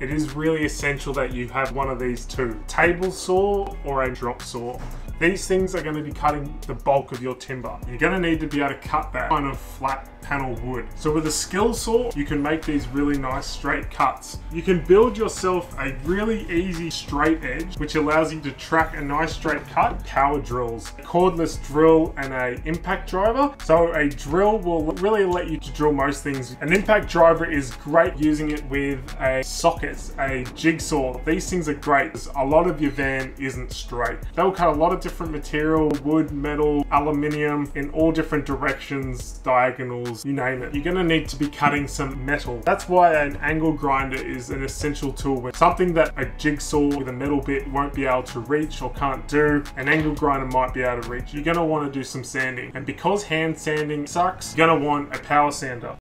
it is really essential that you have one of these two, table saw or a drop saw. These things are going to be cutting the bulk of your timber. You're going to need to be able to cut that kind of flat panel wood. So with a skill saw, you can make these really nice straight cuts. You can build yourself a really easy straight edge, which allows you to track a nice straight cut. Power drills, cordless drill and a impact driver. So a drill will really let you to drill most things. An impact driver is great using it with a socket, a jigsaw. These things are great. A lot of your van isn't straight. They'll cut a lot of different material, wood, metal, aluminium, in all different directions, diagonals, you name it. You're gonna need to be cutting some metal. That's why an angle grinder is an essential tool. Something that a jigsaw with a metal bit won't be able to reach or can't do, an angle grinder might be able to reach. You're gonna wanna do some sanding. And because hand sanding sucks, you're gonna want a power sander.